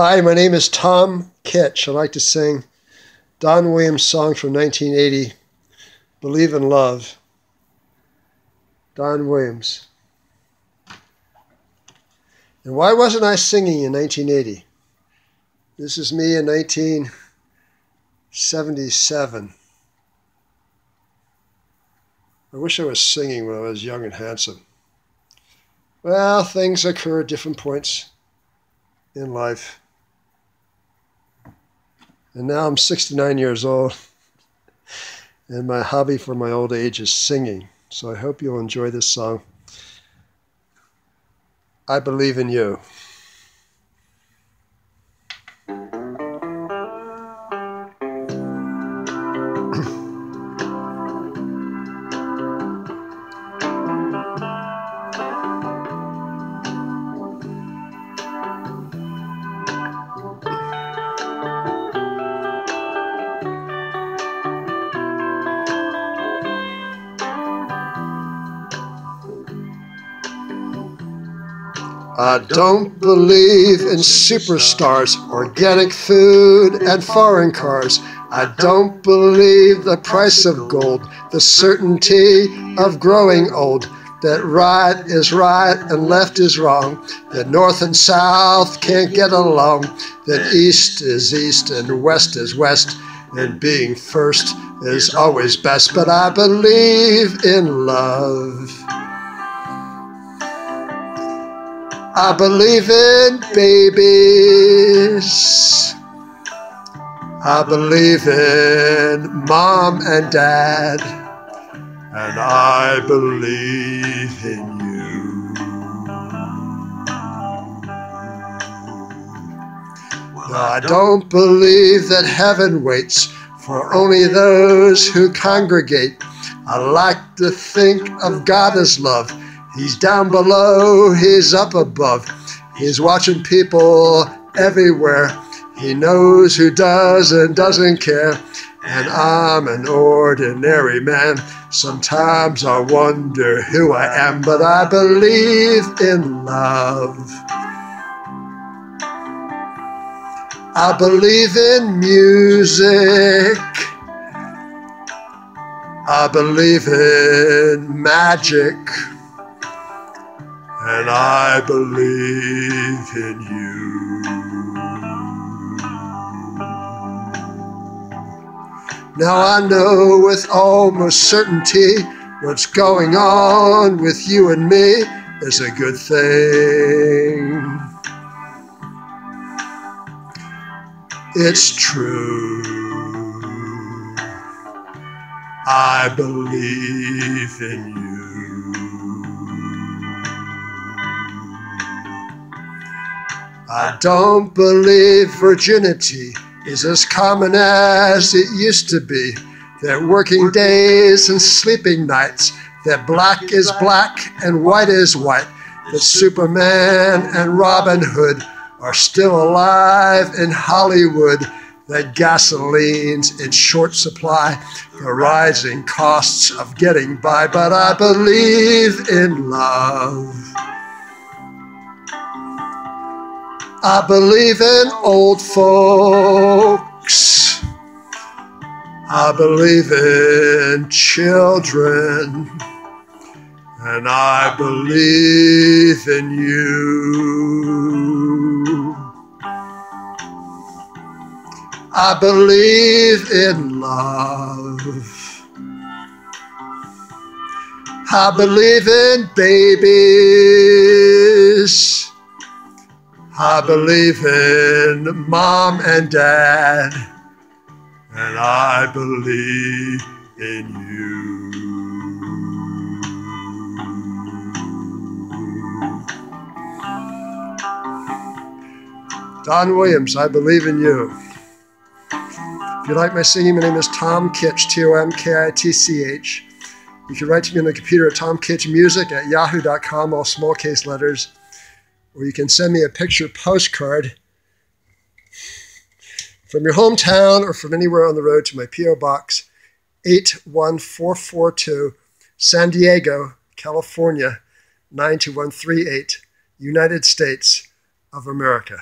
Hi, my name is Tom Kitch. I'd like to sing Don Williams' song from 1980, Believe in Love. Don Williams. And why wasn't I singing in 1980? This is me in 1977. I wish I was singing when I was young and handsome. Well, things occur at different points in life. And now I'm 69 years old, and my hobby for my old age is singing. So I hope you'll enjoy this song. I believe in you. I don't believe in superstars, organic food, and foreign cars. I don't believe the price of gold, the certainty of growing old, that right is right and left is wrong, that north and south can't get along, that east is east and west is west, and being first is always best. But I believe in love. I believe in babies. I believe in mom and dad. And I believe in you. No, I don't believe that heaven waits for only those who congregate. I like to think of God as love He's down below, he's up above. He's watching people everywhere. He knows who does and doesn't care. And I'm an ordinary man. Sometimes I wonder who I am, but I believe in love. I believe in music. I believe in magic and I believe in you. Now I know with almost certainty what's going on with you and me is a good thing. It's true. I believe in you. I don't believe virginity is as common as it used to be. That working days and sleeping nights, that black is black and white is white, that Superman and Robin Hood are still alive in Hollywood, that gasoline's in short supply, the rising costs of getting by, but I believe in love. I believe in old folks. I believe in children. And I believe in you. I believe in love. I believe in babies. I believe in mom and dad, and I believe in you. Don Williams, I believe in you. If you like my singing, my name is Tom Kitch, T O M K I T C H. You can write to me on the computer at tomkitchmusic at yahoo.com, all small case letters or you can send me a picture postcard from your hometown or from anywhere on the road to my P.O. Box 81442, San Diego, California 92138, United States of America.